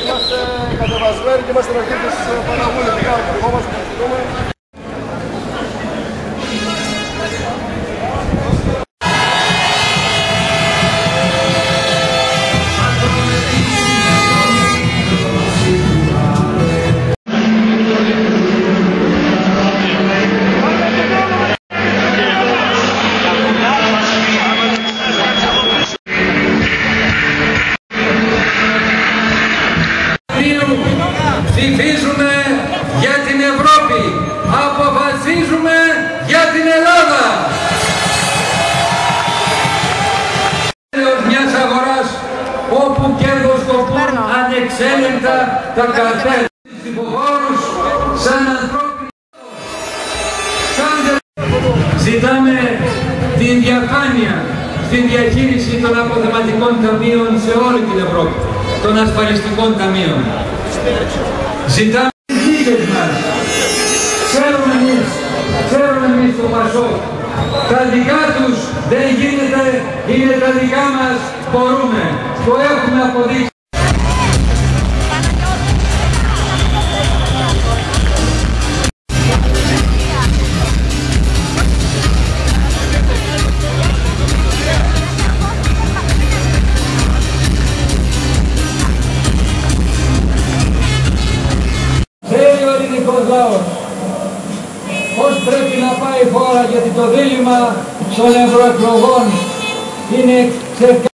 Είμαστε κατεβασμένοι και είμαστε εναντίον της Παναγούλη. Τι κάνουμε, ερχόμαστε, Ψηφίζουμε για την Ευρώπη. Αποφασίζουμε για την Ελλάδα. Τέλος μιας αγοράς όπου κερδοσκοπούν ανεξέλεγκτα τα καρτέλ. Ψηφοφόρους σαν ανθρώπινο. Κάντε- Ζητάμε την διαφάνεια στην διαχείριση των αποθεματικών ταμείων σε όλη την Ευρώπη, των ασφαλιστικών ταμείων. Ζητάμε τις λίγες μας. Ξέρουμε εμείς, ξέρουμε εμείς το Πασό. Τα δικά τους δεν γίνεται, είναι τα δικά μας, μπορούμε. Το έχουμε αποδείξει. Θέλει ο ελληνικός λαός πώς πρέπει να πάει η χώρα γιατί το δίλημα των ευρωεκλογών είναι ξεκάθαρο.